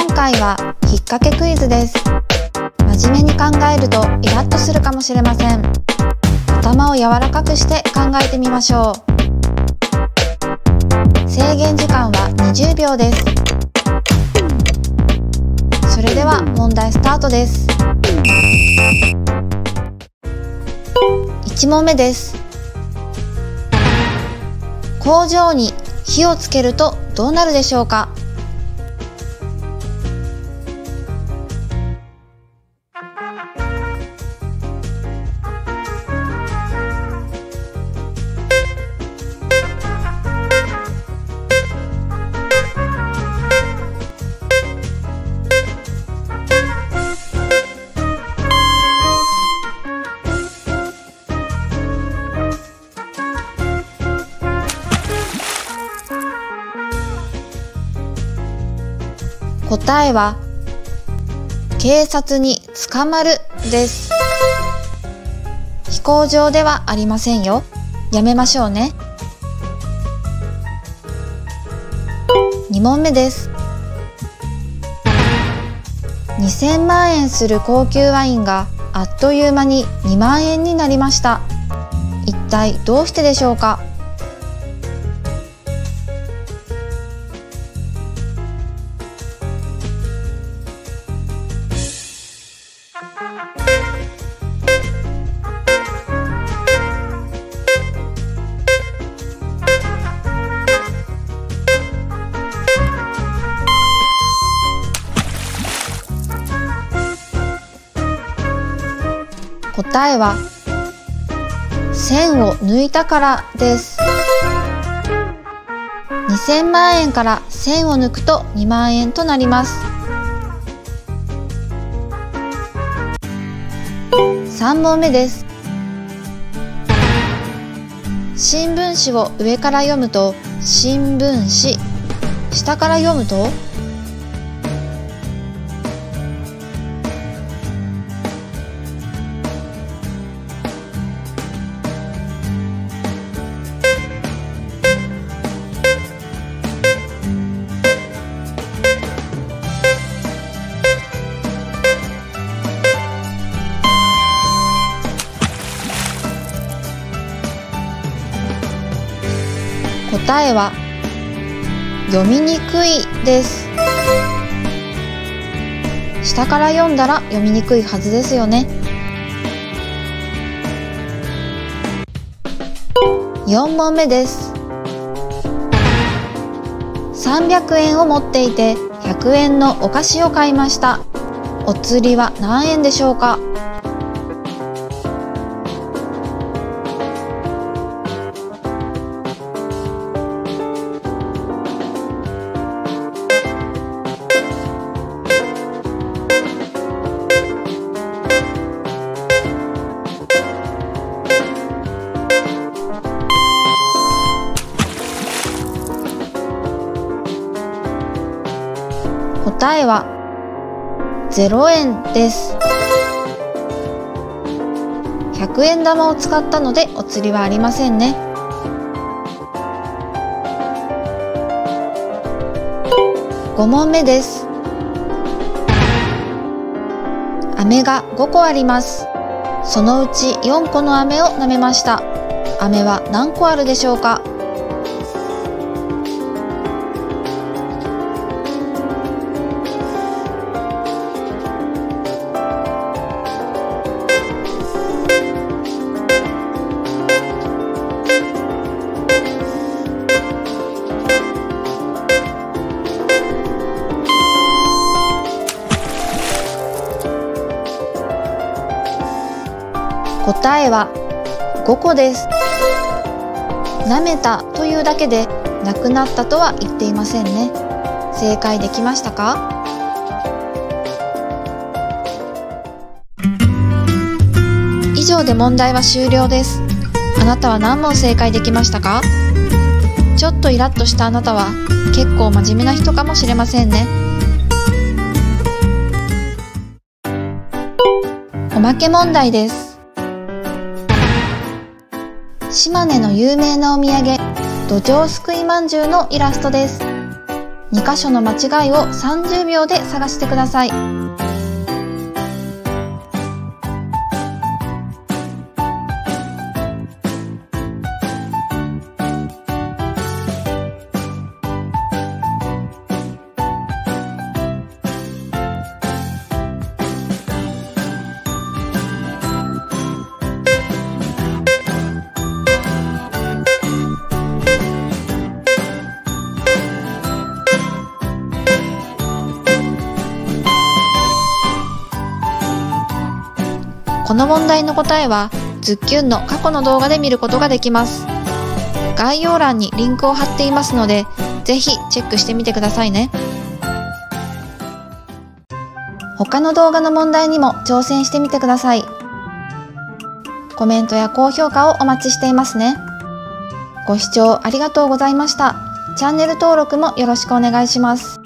今回は引っ掛けクイズです。真面目に考えるとイラッとするかもしれません。頭を柔らかくして考えてみましょう。制限時間は20秒です。それでは問題スタートです。1問目です。工場に火をつけるとどうなるでしょうか？答えは警察に捕まるです。飛行場ではありませんよ。やめましょうね。2問目です。2000万円する高級ワインがあっという間に2万円になりました。一体どうしてでしょうか？答えは線を抜いたからです。2000万円から線を抜くと2万円となります。3問目です。新聞紙を上から読むと新聞紙下から読むと答えは読みにくいです。下から読んだら読みにくいはずですよね。4問目です。300円を持っていて100円のお菓子を買いました。お釣りは何円でしょうか？答えは0円です。100円玉を使ったのでお釣りはありませんね。5問目です。飴が5個あります。そのうち4個の飴を舐めました。飴は何個あるでしょうか？答えは5個です。舐めたというだけでなくなったとは言っていませんね。正解できましたか？以上で問題は終了です。あなたは何問正解できましたか？ちょっとイラッとしたあなたは結構真面目な人かもしれませんね。おまけ問題です。島根の有名なお土産、土壌すくいまんじゅうのイラストです。2箇所の間違いを30秒で探してください。この問題の答えはズッキュンの過去の動画で見ることができます。概要欄にリンクを貼っていますので、ぜひチェックしてみてくださいね。他の動画の問題にも挑戦してみてください。コメントや高評価をお待ちしていますね。ご視聴ありがとうございました。チャンネル登録もよろしくお願いします。